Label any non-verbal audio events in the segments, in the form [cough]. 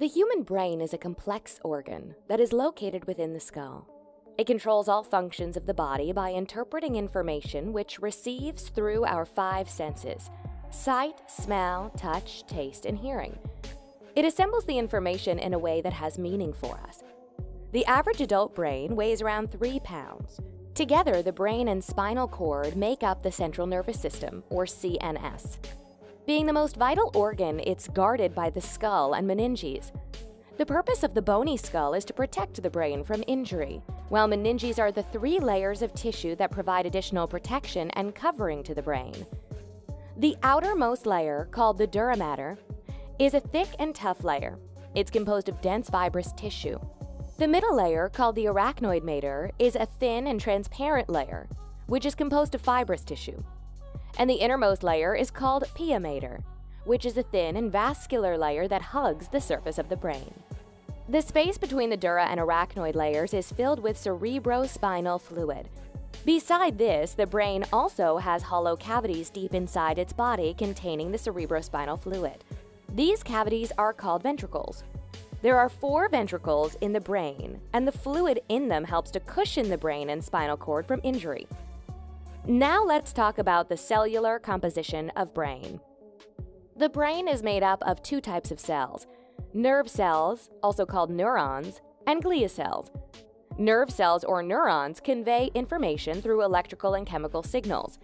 The human brain is a complex organ that is located within the skull. It controls all functions of the body by interpreting information which receives through our five senses sight, smell, touch, taste, and hearing. It assembles the information in a way that has meaning for us. The average adult brain weighs around 3 pounds. Together, the brain and spinal cord make up the central nervous system, or CNS. Being the most vital organ, it's guarded by the skull and meninges. The purpose of the bony skull is to protect the brain from injury, while meninges are the three layers of tissue that provide additional protection and covering to the brain. The outermost layer, called the dura mater, is a thick and tough layer. It's composed of dense fibrous tissue. The middle layer, called the arachnoid mater, is a thin and transparent layer, which is composed of fibrous tissue and the innermost layer is called pia mater, which is a thin and vascular layer that hugs the surface of the brain. The space between the dura and arachnoid layers is filled with cerebrospinal fluid. Beside this, the brain also has hollow cavities deep inside its body containing the cerebrospinal fluid. These cavities are called ventricles. There are four ventricles in the brain, and the fluid in them helps to cushion the brain and spinal cord from injury. Now let's talk about the cellular composition of brain. The brain is made up of two types of cells nerve cells, also called neurons, and glia cells. Nerve cells or neurons convey information through electrical and chemical signals.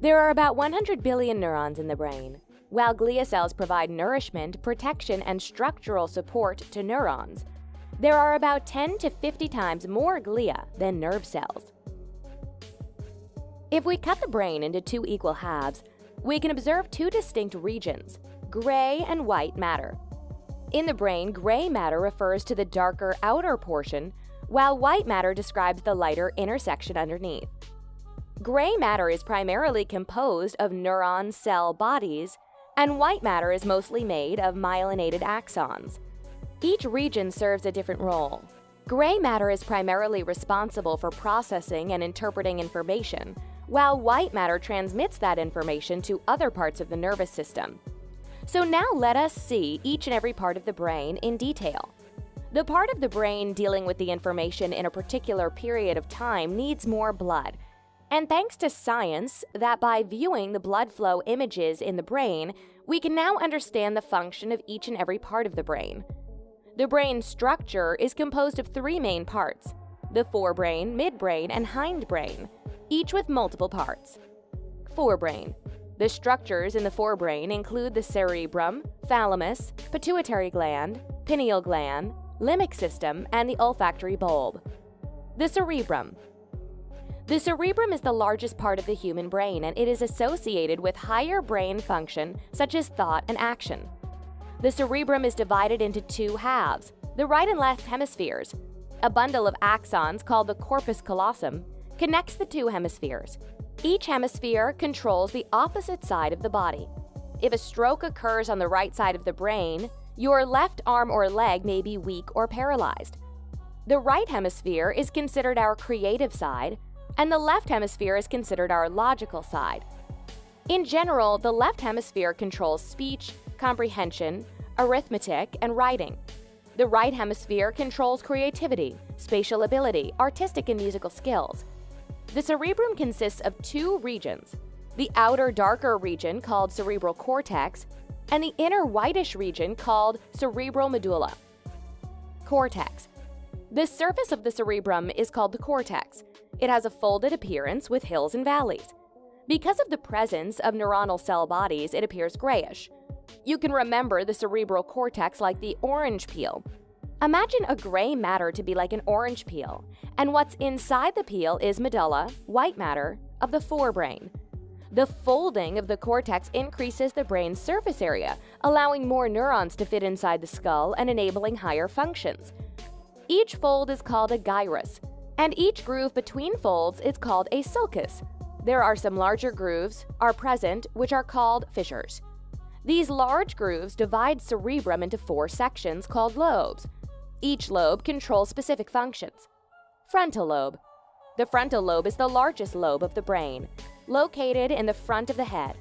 There are about 100 billion neurons in the brain, while glia cells provide nourishment, protection, and structural support to neurons. There are about 10 to 50 times more glia than nerve cells. If we cut the brain into two equal halves, we can observe two distinct regions, gray and white matter. In the brain, gray matter refers to the darker outer portion, while white matter describes the lighter inner section underneath. Gray matter is primarily composed of neuron cell bodies, and white matter is mostly made of myelinated axons. Each region serves a different role. Gray matter is primarily responsible for processing and interpreting information, while white matter transmits that information to other parts of the nervous system. So now let us see each and every part of the brain in detail. The part of the brain dealing with the information in a particular period of time needs more blood. And thanks to science, that by viewing the blood flow images in the brain, we can now understand the function of each and every part of the brain. The brain structure is composed of three main parts the forebrain, midbrain, and hindbrain each with multiple parts. Forebrain. The structures in the forebrain include the cerebrum, thalamus, pituitary gland, pineal gland, limbic system, and the olfactory bulb. The cerebrum. The cerebrum is the largest part of the human brain and it is associated with higher brain function such as thought and action. The cerebrum is divided into two halves, the right and left hemispheres. A bundle of axons called the corpus callosum connects the two hemispheres. Each hemisphere controls the opposite side of the body. If a stroke occurs on the right side of the brain, your left arm or leg may be weak or paralyzed. The right hemisphere is considered our creative side, and the left hemisphere is considered our logical side. In general, the left hemisphere controls speech, comprehension, arithmetic, and writing. The right hemisphere controls creativity, spatial ability, artistic and musical skills. The cerebrum consists of two regions the outer darker region called cerebral cortex, and the inner whitish region called cerebral medulla. Cortex. The surface of the cerebrum is called the cortex. It has a folded appearance with hills and valleys. Because of the presence of neuronal cell bodies, it appears grayish. You can remember the cerebral cortex like the orange peel, Imagine a gray matter to be like an orange peel, and what's inside the peel is medulla, white matter, of the forebrain. The folding of the cortex increases the brain's surface area, allowing more neurons to fit inside the skull and enabling higher functions. Each fold is called a gyrus, and each groove between folds is called a sulcus. There are some larger grooves are present which are called fissures. These large grooves divide cerebrum into four sections called lobes, each lobe controls specific functions. Frontal lobe. The frontal lobe is the largest lobe of the brain, located in the front of the head.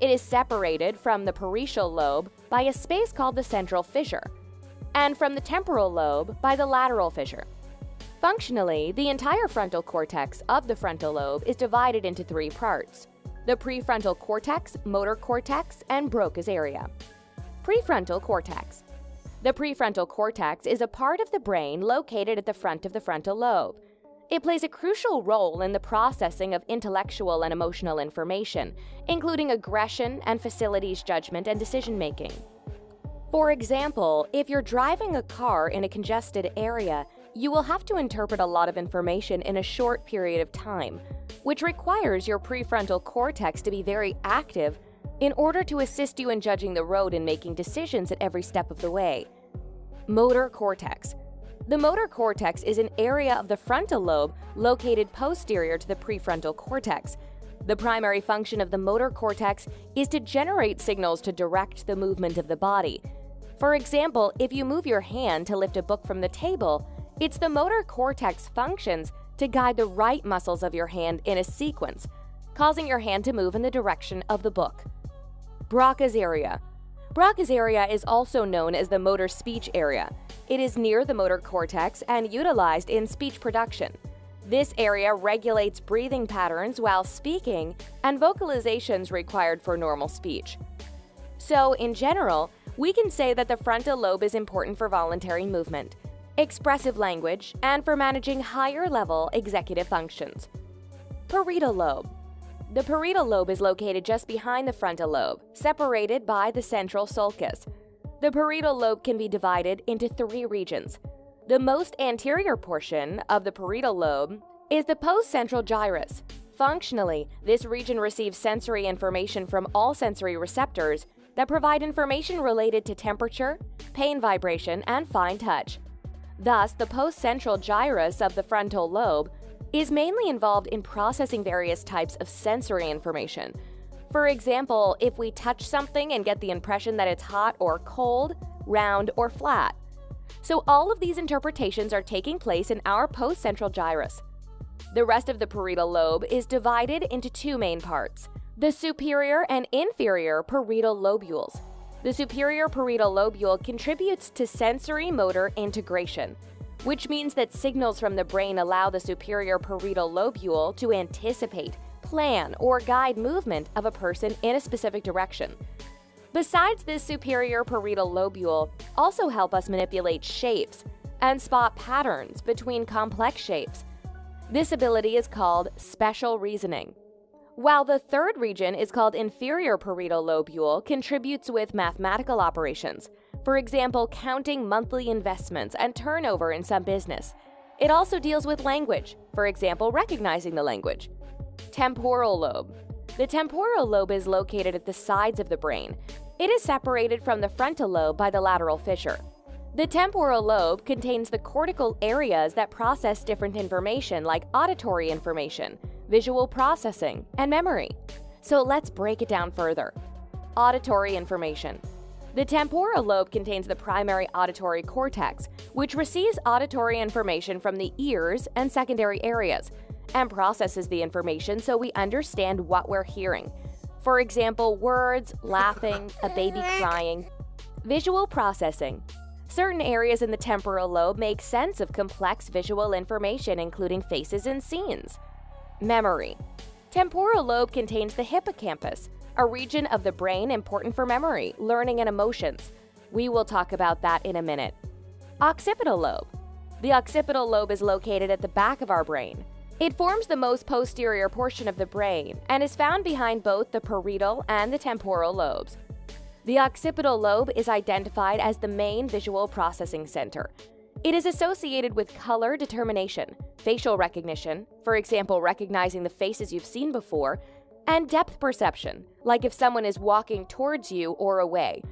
It is separated from the parietal lobe by a space called the central fissure. and from the temporal lobe by the lateral fissure. Functionally, the entire frontal cortex of the frontal lobe is divided into three parts the prefrontal cortex, motor cortex, and Broca's area. Prefrontal cortex. The prefrontal cortex is a part of the brain located at the front of the frontal lobe. It plays a crucial role in the processing of intellectual and emotional information, including aggression and facilities judgment and decision making. For example, if you're driving a car in a congested area, you will have to interpret a lot of information in a short period of time, which requires your prefrontal cortex to be very active in order to assist you in judging the road and making decisions at every step of the way. Motor cortex. The motor cortex is an area of the frontal lobe located posterior to the prefrontal cortex. The primary function of the motor cortex is to generate signals to direct the movement of the body. For example, if you move your hand to lift a book from the table, it's the motor cortex functions to guide the right muscles of your hand in a sequence, causing your hand to move in the direction of the book. Broca's area. Broca's area is also known as the motor speech area. It is near the motor cortex and utilized in speech production. This area regulates breathing patterns while speaking and vocalizations required for normal speech. So, in general, we can say that the frontal lobe is important for voluntary movement expressive language, and for managing higher level executive functions. Parietal lobe. The parietal lobe is located just behind the frontal lobe, separated by the central sulcus. The parietal lobe can be divided into three regions. The most anterior portion of the parietal lobe is the postcentral gyrus. Functionally, this region receives sensory information from all sensory receptors that provide information related to temperature, pain vibration, and fine touch. Thus, the postcentral gyrus of the frontal lobe is mainly involved in processing various types of sensory information. For example, if we touch something and get the impression that it's hot or cold, round or flat. So all of these interpretations are taking place in our postcentral gyrus. The rest of the parietal lobe is divided into two main parts, the superior and inferior parietal lobules. The superior parietal lobule contributes to sensory motor integration, which means that signals from the brain allow the superior parietal lobule to anticipate, plan, or guide movement of a person in a specific direction. Besides this superior parietal lobule, also help us manipulate shapes and spot patterns between complex shapes. This ability is called special reasoning while the third region is called inferior parietal lobule contributes with mathematical operations, for example, counting monthly investments and turnover in some business. It also deals with language, for example, recognizing the language. Temporal lobe. The temporal lobe is located at the sides of the brain. It is separated from the frontal lobe by the lateral fissure. The temporal lobe contains the cortical areas that process different information like auditory information, visual processing, and memory. So let's break it down further. Auditory information. The temporal lobe contains the primary auditory cortex, which receives auditory information from the ears and secondary areas and processes the information so we understand what we're hearing. For example, words, laughing, a baby [laughs] crying. Visual processing. Certain areas in the temporal lobe make sense of complex visual information, including faces and scenes. Memory. Temporal lobe contains the hippocampus, a region of the brain important for memory, learning, and emotions. We will talk about that in a minute. Occipital lobe. The occipital lobe is located at the back of our brain. It forms the most posterior portion of the brain and is found behind both the parietal and the temporal lobes. The occipital lobe is identified as the main visual processing center. It is associated with color determination, facial recognition, for example, recognizing the faces you've seen before, and depth perception, like if someone is walking towards you or away.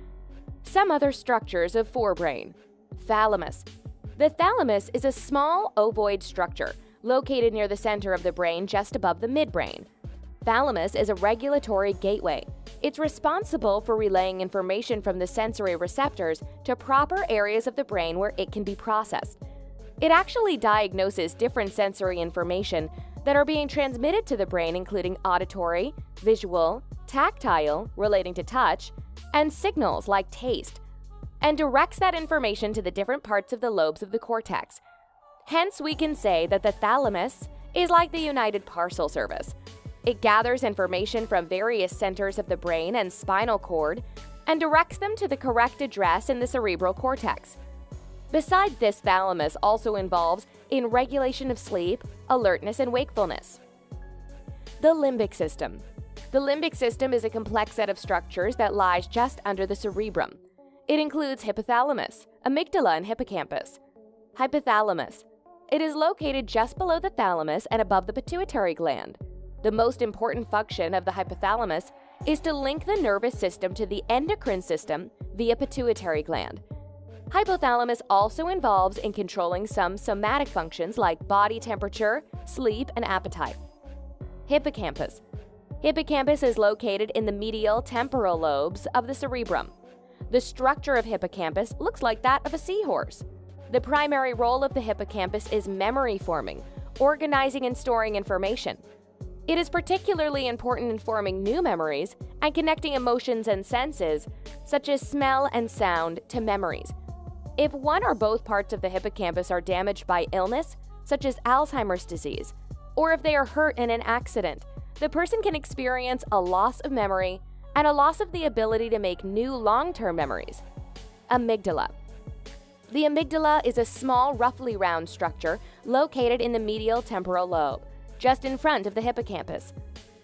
Some other structures of forebrain. Thalamus. The thalamus is a small ovoid structure located near the center of the brain just above the midbrain. Thalamus is a regulatory gateway. It's responsible for relaying information from the sensory receptors to proper areas of the brain where it can be processed. It actually diagnoses different sensory information that are being transmitted to the brain, including auditory, visual, tactile, relating to touch, and signals like taste. and directs that information to the different parts of the lobes of the cortex. Hence, we can say that the thalamus is like the United Parcel Service. It gathers information from various centers of the brain and spinal cord and directs them to the correct address in the cerebral cortex. Besides this, thalamus also involves in regulation of sleep, alertness, and wakefulness. The limbic system. The limbic system is a complex set of structures that lies just under the cerebrum. It includes hypothalamus, amygdala, and hippocampus. Hypothalamus. It is located just below the thalamus and above the pituitary gland. The most important function of the hypothalamus is to link the nervous system to the endocrine system via pituitary gland. Hypothalamus also involves in controlling some somatic functions like body temperature, sleep, and appetite. Hippocampus. Hippocampus is located in the medial temporal lobes of the cerebrum. The structure of hippocampus looks like that of a seahorse. The primary role of the hippocampus is memory forming, organizing and storing information. It is particularly important in forming new memories and connecting emotions and senses, such as smell and sound, to memories. If one or both parts of the hippocampus are damaged by illness, such as Alzheimer's disease, or if they are hurt in an accident, the person can experience a loss of memory and a loss of the ability to make new long term memories. Amygdala. The amygdala is a small, roughly round structure located in the medial temporal lobe, just in front of the hippocampus.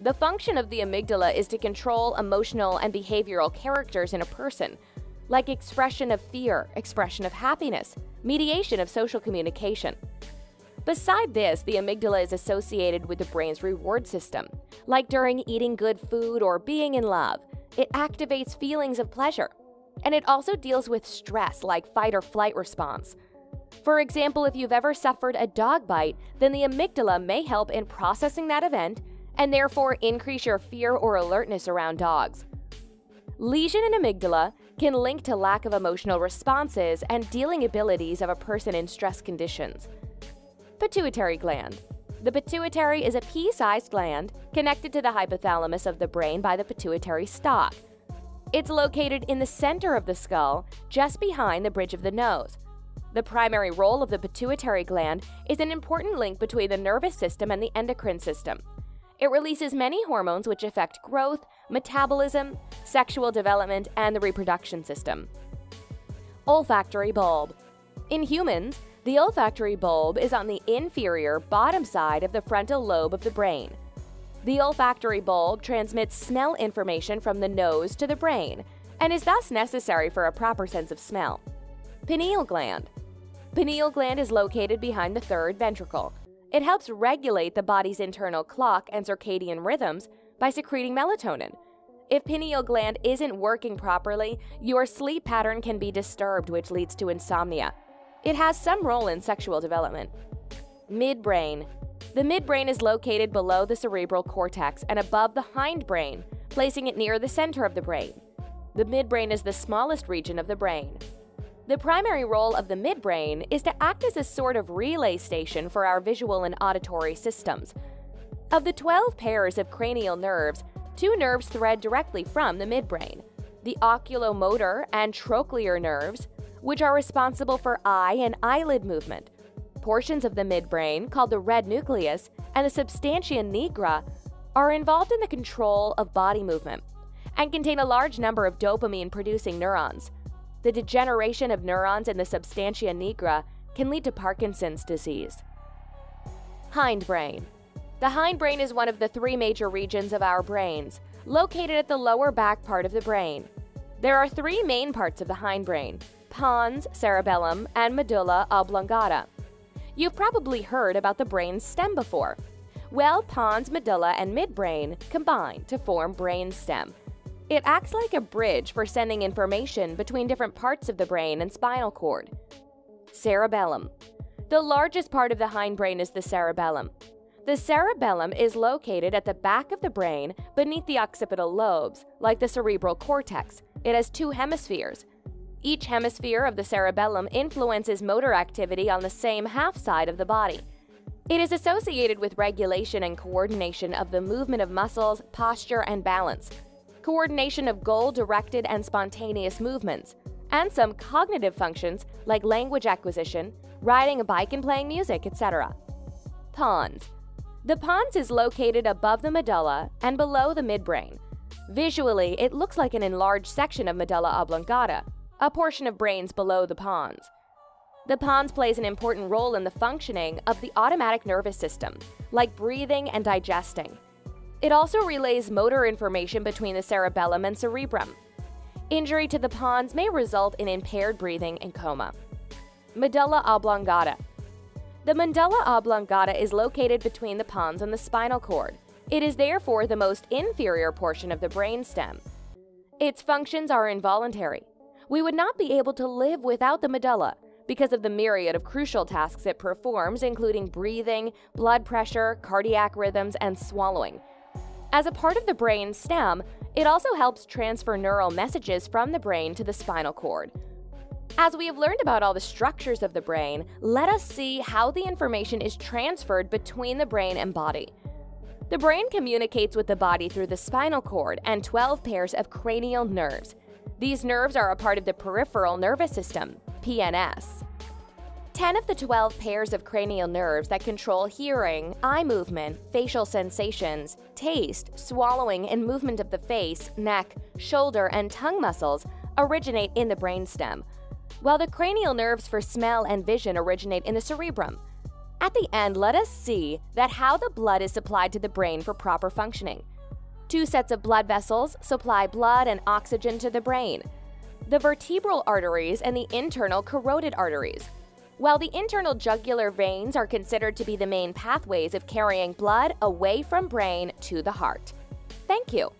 The function of the amygdala is to control emotional and behavioral characters in a person, like expression of fear, expression of happiness, mediation of social communication. Beside this, the amygdala is associated with the brain's reward system. Like during eating good food or being in love, it activates feelings of pleasure. And it also deals with stress, like fight or flight response. For example, if you've ever suffered a dog bite, then the amygdala may help in processing that event and therefore increase your fear or alertness around dogs. Lesion in amygdala can link to lack of emotional responses and dealing abilities of a person in stress conditions. Pituitary gland. The pituitary is a pea sized gland connected to the hypothalamus of the brain by the pituitary stalk. It's located in the center of the skull, just behind the bridge of the nose. The primary role of the pituitary gland is an important link between the nervous system and the endocrine system. It releases many hormones which affect growth, metabolism, sexual development, and the reproduction system. Olfactory bulb. In humans, the olfactory bulb is on the inferior bottom side of the frontal lobe of the brain. The olfactory bulb transmits smell information from the nose to the brain and is thus necessary for a proper sense of smell. Pineal gland. Pineal gland is located behind the third ventricle. It helps regulate the body's internal clock and circadian rhythms by secreting melatonin. If pineal gland isn't working properly, your sleep pattern can be disturbed, which leads to insomnia. It has some role in sexual development. Midbrain. The midbrain is located below the cerebral cortex and above the hindbrain, placing it near the center of the brain. The midbrain is the smallest region of the brain. The primary role of the midbrain is to act as a sort of relay station for our visual and auditory systems. Of the 12 pairs of cranial nerves, two nerves thread directly from the midbrain the oculomotor and trochlear nerves, which are responsible for eye and eyelid movement. Portions of the midbrain, called the red nucleus and the substantia nigra, are involved in the control of body movement and contain a large number of dopamine producing neurons. The degeneration of neurons in the substantia nigra can lead to Parkinson's disease. Hindbrain. The hindbrain is one of the three major regions of our brains, located at the lower back part of the brain. There are three main parts of the hindbrain pons, cerebellum, and medulla oblongata. You've probably heard about the brain's stem before. Well, pons, medulla, and midbrain combine to form brain stem. It acts like a bridge for sending information between different parts of the brain and spinal cord. Cerebellum. The largest part of the hindbrain is the cerebellum. The cerebellum is located at the back of the brain beneath the occipital lobes, like the cerebral cortex. It has two hemispheres, each hemisphere of the cerebellum influences motor activity on the same half side of the body. It is associated with regulation and coordination of the movement of muscles, posture, and balance, coordination of goal directed and spontaneous movements, and some cognitive functions like language acquisition, riding a bike and playing music, etc. Pons. The pons is located above the medulla and below the midbrain. Visually, it looks like an enlarged section of medulla oblongata, a portion of brains below the pons. The pons plays an important role in the functioning of the automatic nervous system, like breathing and digesting. It also relays motor information between the cerebellum and cerebrum. Injury to the pons may result in impaired breathing and coma. Medulla oblongata. The medulla oblongata is located between the pons and the spinal cord. It is therefore the most inferior portion of the brain stem. Its functions are involuntary. We would not be able to live without the medulla, because of the myriad of crucial tasks it performs, including breathing, blood pressure, cardiac rhythms, and swallowing. As a part of the brain stem, it also helps transfer neural messages from the brain to the spinal cord. As we have learned about all the structures of the brain, let us see how the information is transferred between the brain and body. The brain communicates with the body through the spinal cord and 12 pairs of cranial nerves. These nerves are a part of the peripheral nervous system, PNS. 10 of the 12 pairs of cranial nerves that control hearing, eye movement, facial sensations, taste, swallowing, and movement of the face, neck, shoulder, and tongue muscles originate in the brainstem, while the cranial nerves for smell and vision originate in the cerebrum. At the end, let us see that how the blood is supplied to the brain for proper functioning. Two sets of blood vessels supply blood and oxygen to the brain the vertebral arteries and the internal carotid arteries. While the internal jugular veins are considered to be the main pathways of carrying blood away from brain to the heart. Thank you.